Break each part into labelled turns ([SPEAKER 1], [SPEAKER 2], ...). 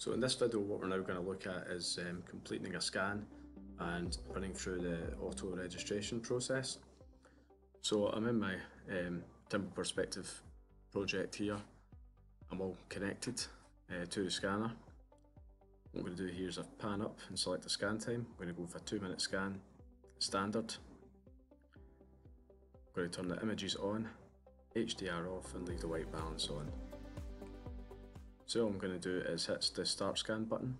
[SPEAKER 1] So in this video what we're now going to look at is um, completing a scan and running through the auto registration process. So I'm in my um, Trimble Perspective project here. I'm all connected uh, to the scanner. What I'm going to do here is I pan up and select the scan time. I'm going to go for a two minute scan, standard. I'm going to turn the images on, HDR off and leave the white balance on. So all I'm going to do is hit the start scan button.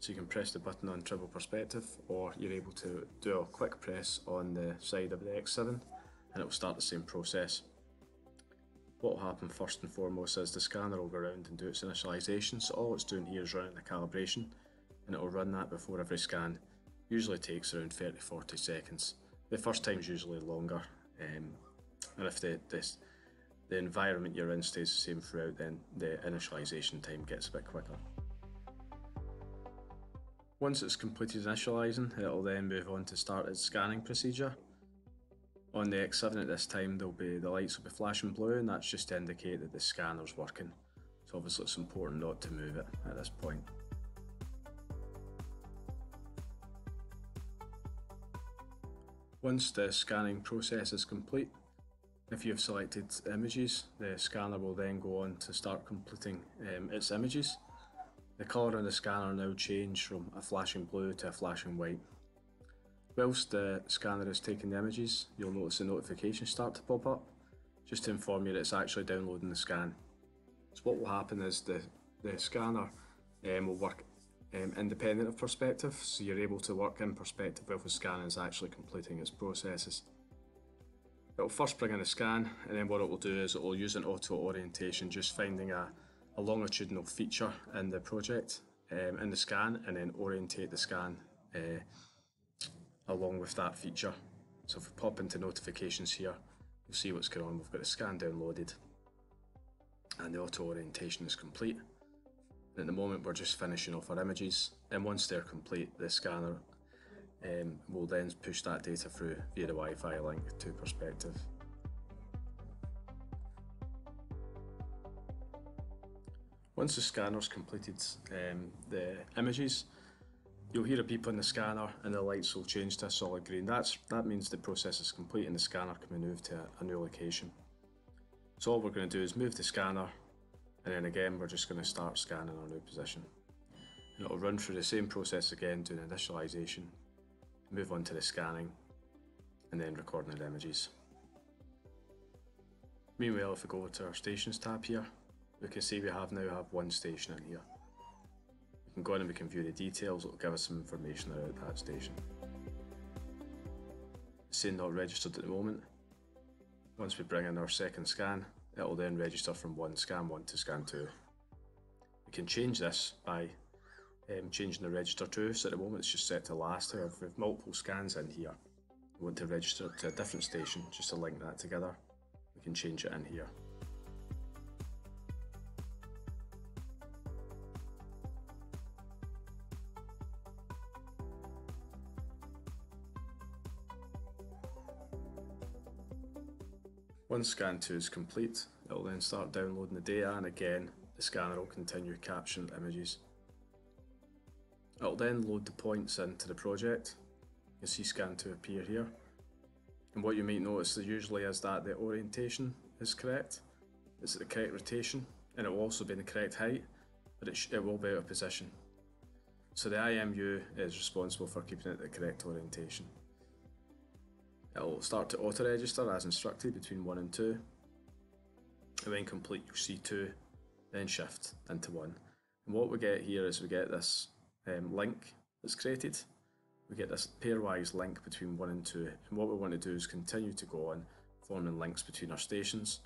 [SPEAKER 1] So you can press the button on Trimble Perspective or you're able to do a quick press on the side of the X7 and it will start the same process. What will happen first and foremost is the scanner will go around and do its initialization. So all it's doing here is running the calibration and it will run that before every scan. Usually takes around 30-40 seconds. The first time is usually longer um, and if the, this the environment you're in stays the same throughout, then the initialization time gets a bit quicker. Once it's completed initializing, it'll then move on to start its scanning procedure. On the X7 at this time, there'll be the lights will be flashing blue, and that's just to indicate that the scanner's working. So obviously it's important not to move it at this point. Once the scanning process is complete, if you've selected images, the scanner will then go on to start completing um, its images. The colour on the scanner now change from a flashing blue to a flashing white. Whilst the scanner is taking the images, you'll notice the notifications start to pop up, just to inform you that it's actually downloading the scan. So what will happen is the, the scanner um, will work um, independent of perspective, so you're able to work in perspective while the scanner is actually completing its processes. It'll first bring in a scan and then what it will do is it will use an auto orientation just finding a, a longitudinal feature in the project um, in the scan and then orientate the scan uh, along with that feature. So if we pop into notifications here you'll see what's going on. We've got a scan downloaded and the auto orientation is complete. And at the moment we're just finishing off our images and once they're complete the scanner um, we'll then push that data through via the Wi-Fi link to Perspective. Once the scanner's completed um, the images, you'll hear a beep on the scanner and the lights will change to a solid green. That's, that means the process is complete and the scanner can move to a, a new location. So all we're going to do is move the scanner and then again we're just going to start scanning our new position. And it'll run through the same process again doing initialization, move on to the scanning, and then recording the images. Meanwhile, if we go to our stations tab here, we can see we have now have one station in here. We can go in and we can view the details, it'll give us some information about that station. It's saying not registered at the moment. Once we bring in our second scan, it will then register from one scan 1 to scan 2. We can change this by um, changing the register to. So at the moment it's just set to last. We have multiple scans in here, we want to register to a different station just to link that together. We can change it in here. Once scan 2 is complete, it will then start downloading the data and again the scanner will continue capturing images. It'll then load the points into the project. You'll see scan to appear here. And what you might notice usually is that the orientation is correct. It's at the correct rotation and it will also be in the correct height, but it, it will be out of position. So the IMU is responsible for keeping it the correct orientation. It'll start to auto-register as instructed between 1 and 2. And when complete you'll see 2, then shift into 1. And what we get here is we get this um, link that's created. We get this pairwise link between 1 and 2 and what we want to do is continue to go on forming links between our stations.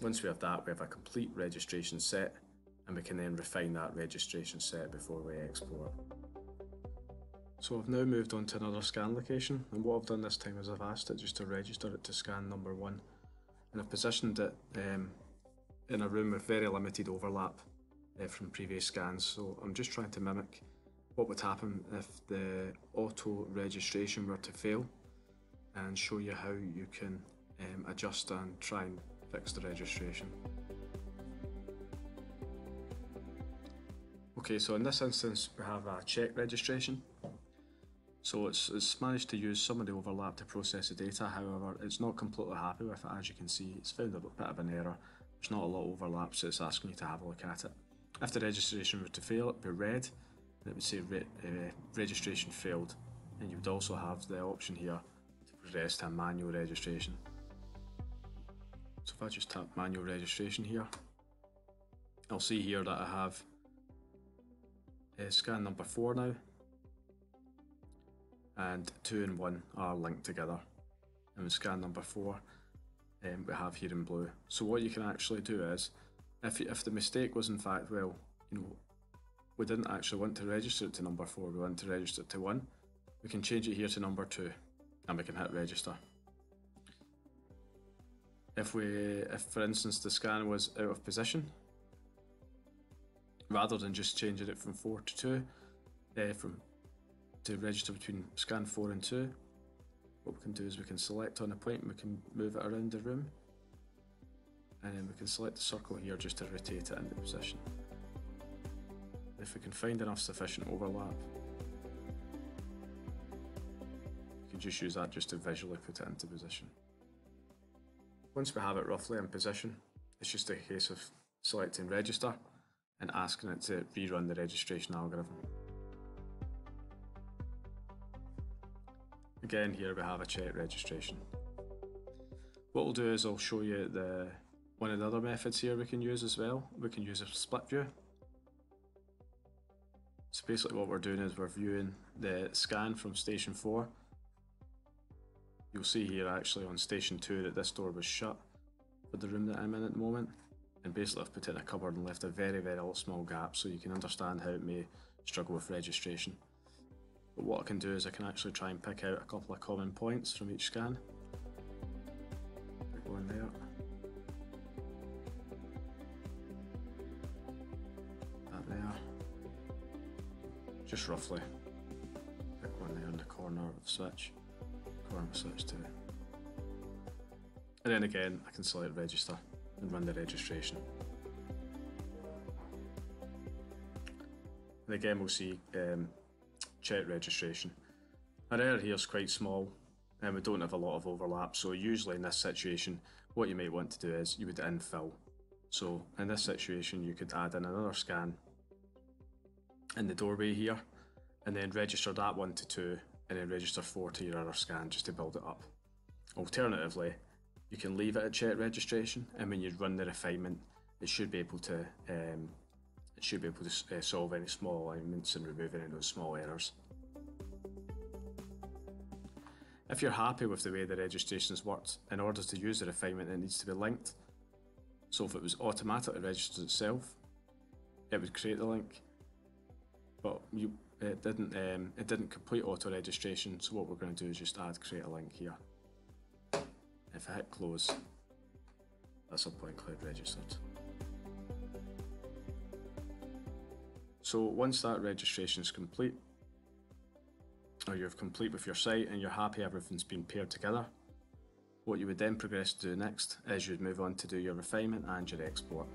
[SPEAKER 1] Once we have that we have a complete registration set and we can then refine that registration set before we export. So I've now moved on to another scan location and what I've done this time is I've asked it just to register it to scan number 1 and I've positioned it um, in a room with very limited overlap uh, from previous scans. So I'm just trying to mimic what would happen if the auto registration were to fail and show you how you can um, adjust and try and fix the registration. Okay, so in this instance, we have a check registration. So it's, it's managed to use some of the overlap to process the data, however, it's not completely happy with it. As you can see, it's found a bit of an error. There's not a lot of overlap, so it's asking you to have a look at it. If the registration were to fail, it'd be red, and it would say re uh, registration failed. And you would also have the option here to progress to manual registration. So if I just tap manual registration here, I'll see here that I have uh, scan number 4 now and 2 and 1 are linked together and with scan number 4 um, we have here in blue. So what you can actually do is if, if the mistake was in fact well you know we didn't actually want to register it to number 4 we want to register it to 1 we can change it here to number 2 and we can hit register. If we if for instance the scan was out of position rather than just changing it from 4 to 2 uh, from to register between scan 4 and 2 what we can do is we can select on a point and we can move it around the room and then we can select the circle here just to rotate it into position if we can find enough sufficient overlap we can just use that just to visually put it into position once we have it roughly in position it's just a case of selecting register and asking it to rerun the registration algorithm. Again, here we have a check registration. What we'll do is I'll show you the one of the other methods here we can use as well. We can use a split view. So basically what we're doing is we're viewing the scan from station 4. You'll see here actually on station 2 that this door was shut for the room that I'm in at the moment and basically I've put in a cupboard and left a very very small gap so you can understand how it may struggle with registration. But what I can do is I can actually try and pick out a couple of common points from each scan. Just roughly. Pick one there in the corner of switch. Corner of switch too. And then again I can select register and run the registration. And again we'll see um, check registration. Our error here is quite small and we don't have a lot of overlap so usually in this situation what you might want to do is you would infill. So in this situation you could add in another scan in the doorway here and then register that one to 2 and then register 4 to your other scan just to build it up. Alternatively, you can leave it at check registration and when you run the refinement it should be able to um, it should be able to uh, solve any small alignments and remove any of those small errors. If you're happy with the way the registrations worked, in order to use the refinement it needs to be linked. So if it was automatically registered itself, it would create the link. But you, it didn't um, it didn't complete auto registration, so what we're going to do is just add create a link here. If I hit close, that's a point cloud registered. So once that registration is complete, or you're complete with your site and you're happy everything's been paired together, what you would then progress to do next is you'd move on to do your refinement and your export.